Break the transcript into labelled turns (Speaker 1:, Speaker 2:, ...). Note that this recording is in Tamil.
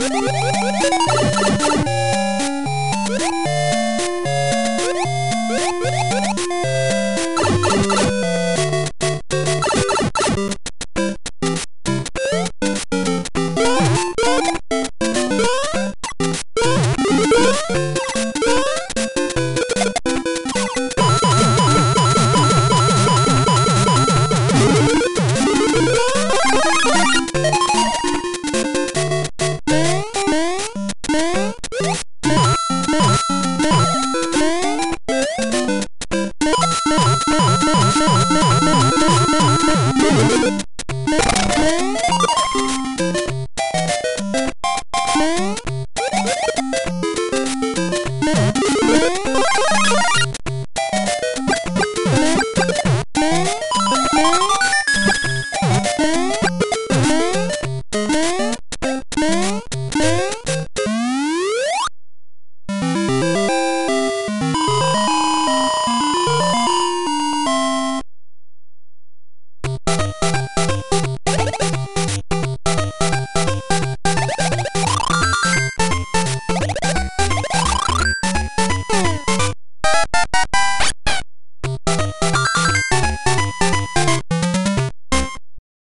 Speaker 1: you
Speaker 2: Thank you.